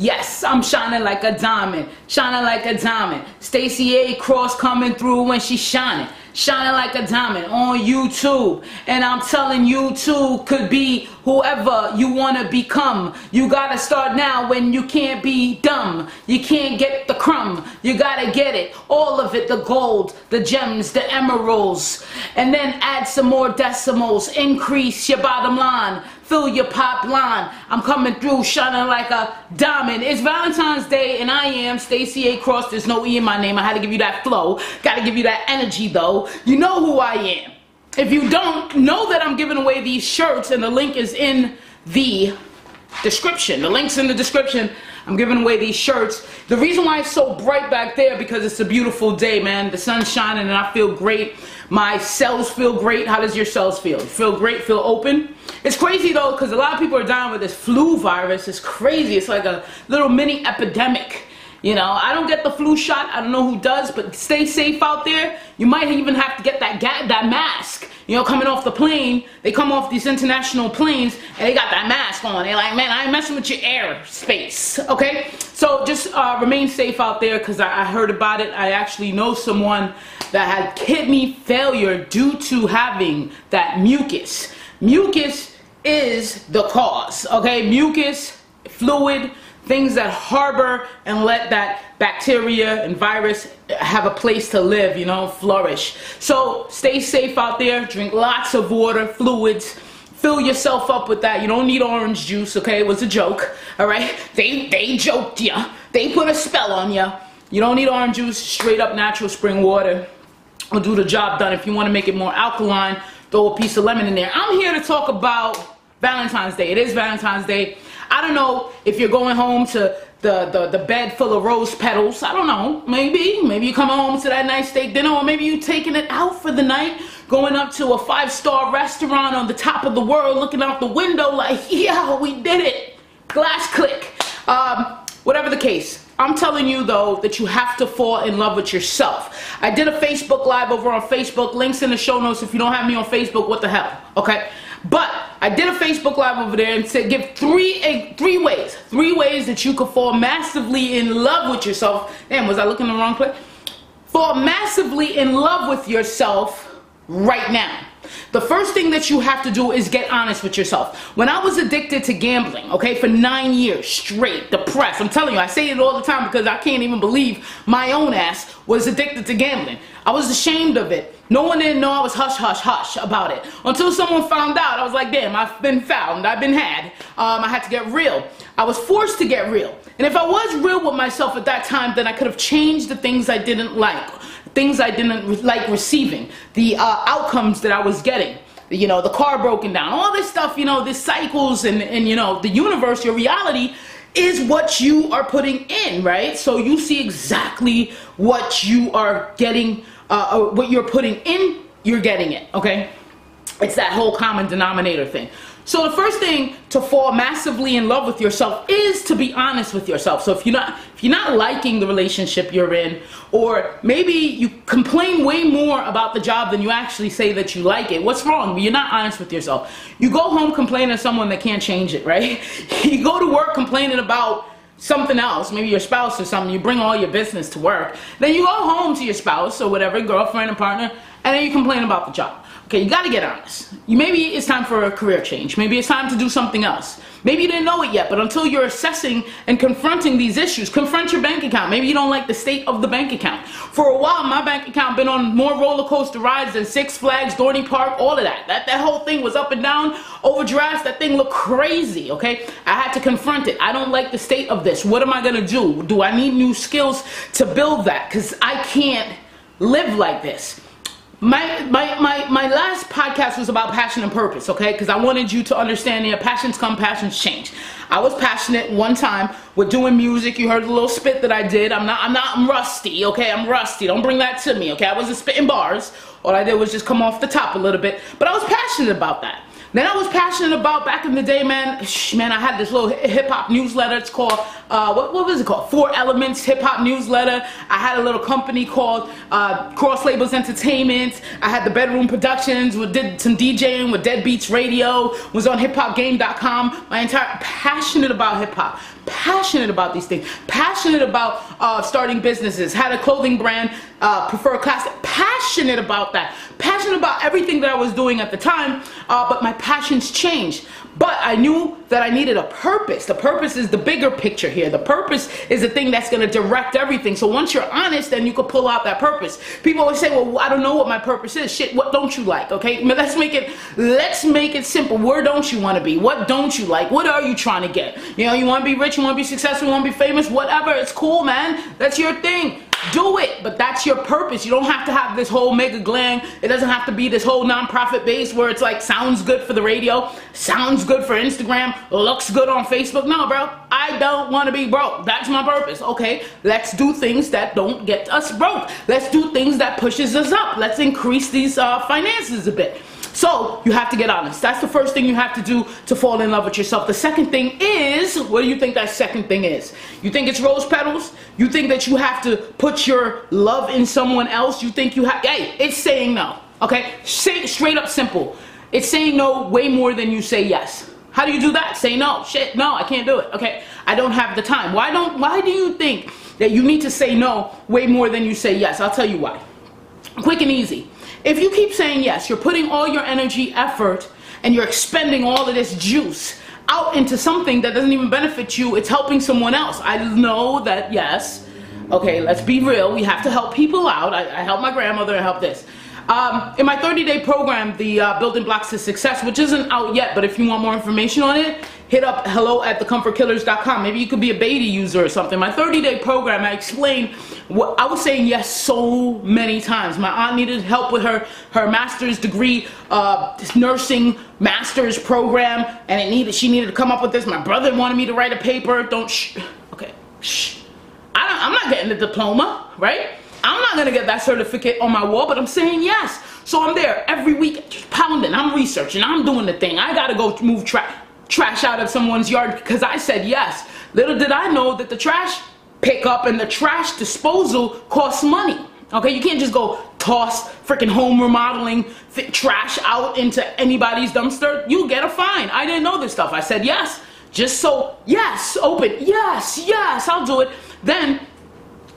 Yes, I'm shining like a diamond, shining like a diamond. Stacy A. Cross coming through when she's shining, shining like a diamond on YouTube. And I'm telling you too, could be whoever you want to become. You gotta start now when you can't be dumb. You can't get the crumb. You gotta get it, all of it, the gold, the gems, the emeralds. And then add some more decimals, increase your bottom line fill your pop line. I'm coming through shining like a diamond. It's Valentine's Day and I am Stacy A. Cross. There's no E in my name. I had to give you that flow. Gotta give you that energy though. You know who I am. If you don't, know that I'm giving away these shirts and the link is in the description. The link's in the description. I'm giving away these shirts. The reason why it's so bright back there because it's a beautiful day, man. The sun's shining and I feel great. My cells feel great. How does your cells feel? Feel great? Feel open? It's crazy though because a lot of people are dying with this flu virus. It's crazy. It's like a little mini epidemic. You know, I don't get the flu shot. I don't know who does, but stay safe out there. You might even have to get that that mask. You know, coming off the plane, they come off these international planes and they got that mask on. They're like, man, I ain't messing with your airspace. Okay, so just uh, remain safe out there because I, I heard about it. I actually know someone that had kidney failure due to having that mucus. Mucus is the cause. Okay, mucus, fluid things that harbor and let that bacteria and virus have a place to live, you know, flourish. So stay safe out there, drink lots of water, fluids, fill yourself up with that. You don't need orange juice, okay? It was a joke, all right? They, they joked you. They put a spell on you. You don't need orange juice, straight up natural spring water will do the job done. If you want to make it more alkaline, throw a piece of lemon in there. I'm here to talk about Valentine's Day. It is Valentine's Day. I don't know if you're going home to the, the, the bed full of rose petals. I don't know. Maybe. Maybe you come home to that nice steak dinner or maybe you're taking it out for the night, going up to a five-star restaurant on the top of the world, looking out the window like, yeah, we did it. Glass click. Um, whatever the case. I'm telling you though that you have to fall in love with yourself. I did a Facebook live over on Facebook. Links in the show notes. If you don't have me on Facebook, what the hell? Okay. I did a Facebook Live over there and said give three uh, three ways, three ways that you could fall massively in love with yourself. Damn, was I looking in the wrong place? Fall massively in love with yourself right now. The first thing that you have to do is get honest with yourself. When I was addicted to gambling, okay, for nine years straight, depressed, I'm telling you, I say it all the time because I can't even believe my own ass was addicted to gambling. I was ashamed of it. No one didn't know I was hush, hush, hush about it. Until someone found out, I was like, damn, I've been found, I've been had. Um, I had to get real. I was forced to get real. And if I was real with myself at that time, then I could have changed the things I didn't like things I didn't like receiving, the uh, outcomes that I was getting. You know, the car broken down, all this stuff, you know, this cycles and, and, you know, the universe, your reality is what you are putting in, right? So you see exactly what you are getting, uh, uh what you're putting in, you're getting it, okay? It's that whole common denominator thing. So the first thing to fall massively in love with yourself is to be honest with yourself. So if you're not if you're not liking the relationship you're in or maybe you complain way more about the job than you actually say that you like it. What's wrong? You're not honest with yourself. You go home complaining to someone that can't change it, right? You go to work complaining about something else, maybe your spouse or something, you bring all your business to work. Then you go home to your spouse or whatever, girlfriend or partner, and then you complain about the job. Okay, you gotta get honest. You, maybe it's time for a career change. Maybe it's time to do something else. Maybe you didn't know it yet, but until you're assessing and confronting these issues, confront your bank account. Maybe you don't like the state of the bank account. For a while, my bank account been on more roller coaster rides than Six Flags, Dorney Park, all of that. That that whole thing was up and down, overdrafts. That thing looked crazy. Okay, I had to confront it. I don't like the state of this. What am I gonna do? Do I need new skills to build that? Cause I can't live like this. My, my, my, my last podcast was about passion and purpose, okay? Because I wanted you to understand that passions come, passions change. I was passionate one time with doing music. You heard the little spit that I did. I'm not, I'm not, I'm rusty, okay? I'm rusty. Don't bring that to me, okay? I wasn't spitting bars. All I did was just come off the top a little bit. But I was passionate about that. Then I was passionate about back in the day, man. Shh, Man, I had this little hip hop newsletter. It's called uh, what, what was it called? Four Elements Hip Hop Newsletter. I had a little company called uh, Cross Labels Entertainment. I had the Bedroom Productions. We did some DJing with Dead Beats Radio. Was on HipHopGame.com. My entire passionate about hip hop passionate about these things, passionate about uh, starting businesses, had a clothing brand, uh, prefer classic, passionate about that, passionate about everything that I was doing at the time, uh, but my passions changed. But I knew that I needed a purpose. The purpose is the bigger picture here. The purpose is the thing that's going to direct everything. So once you're honest, then you can pull out that purpose. People always say, "Well, I don't know what my purpose is." Shit, what don't you like? Okay, let's make it let's make it simple. Where don't you want to be? What don't you like? What are you trying to get? You know, you want to be rich, you want to be successful, you want to be famous, whatever. It's cool, man. That's your thing do it but that's your purpose. You don't have to have this whole mega glam it doesn't have to be this whole non-profit base where it's like sounds good for the radio sounds good for instagram looks good on facebook. No bro. I don't want to be broke. That's my purpose okay? Let's do things that don't get us broke. Let's do things that pushes us up. Let's increase these uh, finances a bit so you have to get honest. That's the first thing you have to do to fall in love with yourself. The second thing is, what do you think that second thing is? You think it's rose petals? You think that you have to put your love in someone else? You think you have, hey, it's saying no. Okay? Say straight up simple. It's saying no way more than you say yes. How do you do that? Say no. Shit, no, I can't do it. Okay? I don't have the time. Why don't why do you think that you need to say no way more than you say yes? I'll tell you why. Quick and easy. If you keep saying yes, you're putting all your energy, effort, and you're expending all of this juice out into something that doesn't even benefit you, it's helping someone else. I know that, yes, okay, let's be real, we have to help people out. I, I help my grandmother, I help this. Um, in my 30 day program, the uh, Building Blocks to Success, which isn't out yet, but if you want more information on it, hit up hello at thecomfortkillers.com. Maybe you could be a beta user or something. My 30 day program, I explained what I was saying yes so many times. My aunt needed help with her, her master's degree, uh, nursing master's program, and it needed, she needed to come up with this. My brother wanted me to write a paper. Don't shh. Okay, shh. I don't, I'm not getting the diploma, right? I'm not gonna get that certificate on my wall, but I'm saying yes. So I'm there every week, just pounding. I'm researching. I'm doing the thing. I gotta go move tra trash out of someone's yard because I said yes. Little did I know that the trash pickup and the trash disposal costs money. Okay, you can't just go toss freaking home remodeling trash out into anybody's dumpster. You get a fine. I didn't know this stuff. I said yes. Just so, yes, open, yes, yes, I'll do it. Then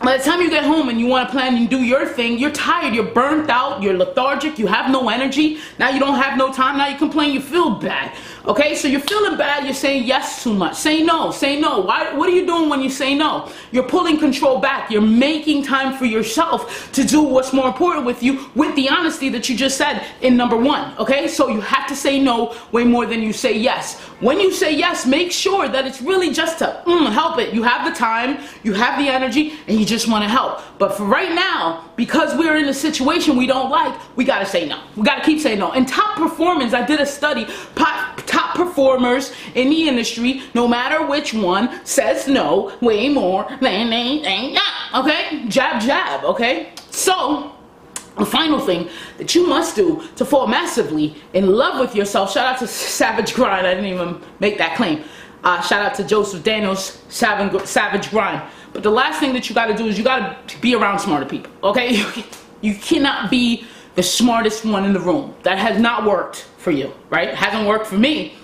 by the time you get home and you want to plan and do your thing, you're tired, you're burnt out, you're lethargic, you have no energy. Now you don't have no time. Now you complain, you feel bad. Okay, so you're feeling bad, you're saying yes too much. Say no, say no. Why, what are you doing when you say no? You're pulling control back. You're making time for yourself to do what's more important with you with the honesty that you just said in number one. Okay, so you have to say no way more than you say yes. When you say yes, make sure that it's really just to mm, help it. You have the time, you have the energy, and you just want to help. But for right now, because we're in a situation we don't like, we got to say no. We got to keep saying no. And top performance, I did a study. Top performers in the industry, no matter which one, says no way more than they, they Okay? Jab, jab. Okay? So, the final thing that you must do to fall massively in love with yourself, shout out to Savage Grind, I didn't even make that claim. Uh, shout out to Joseph Daniels, Savage, Savage Grind. But the last thing that you gotta do is you gotta be around smarter people, okay? You cannot be the smartest one in the room. That has not worked for you, right? Hasn't worked for me.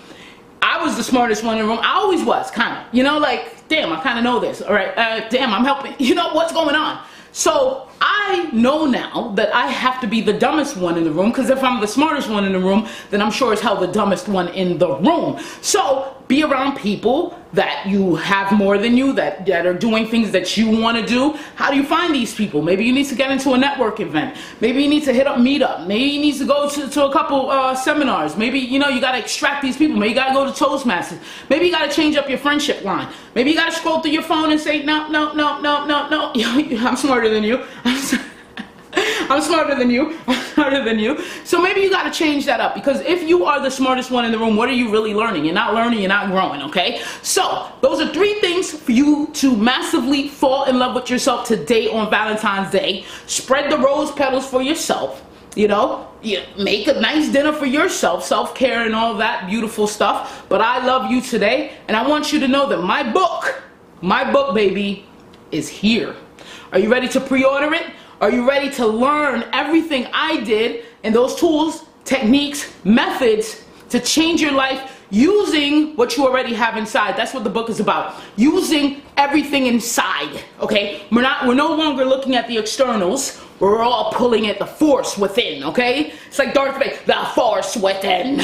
I was the smartest one in the room. I always was, kind of. You know, like, damn, I kind of know this. All right, uh, damn, I'm helping. You know, what's going on? So I know now that I have to be the dumbest one in the room because if I'm the smartest one in the room, then I'm sure as hell the dumbest one in the room. So be around people that you have more than you, that, that are doing things that you want to do. How do you find these people? Maybe you need to get into a network event. Maybe you need to hit up Meetup. Maybe you need to go to, to a couple uh, seminars. Maybe, you know, you got to extract these people. Maybe you got to go to Toastmasters. Maybe you got to change up your friendship line. Maybe you got to scroll through your phone and say, no, no, no, no, no, no. I'm smarter than you. I'm smarter than you. I'm smarter than you. So maybe you got to change that up because if you are the smartest one in the room, what are you really learning? You're not learning, you're not growing, okay? So those are three things for you to massively fall in love with yourself today on Valentine's Day. Spread the rose petals for yourself you know, you make a nice dinner for yourself, self-care and all that beautiful stuff. But I love you today, and I want you to know that my book, my book, baby, is here. Are you ready to pre-order it? Are you ready to learn everything I did and those tools, techniques, methods to change your life using what you already have inside. That's what the book is about. Using everything inside. Okay? We're not we're no longer looking at the externals. We're all pulling at the force within, okay? It's like Darth Vader, the force within.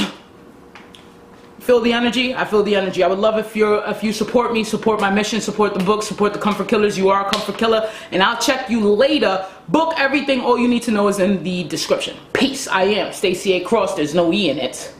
Feel the energy? I feel the energy. I would love if you if you support me, support my mission, support the book, support the Comfort Killers. You are a Comfort Killer, and I'll check you later. Book everything. All you need to know is in the description. Peace. I am Stacy A. Cross. There's no E in it.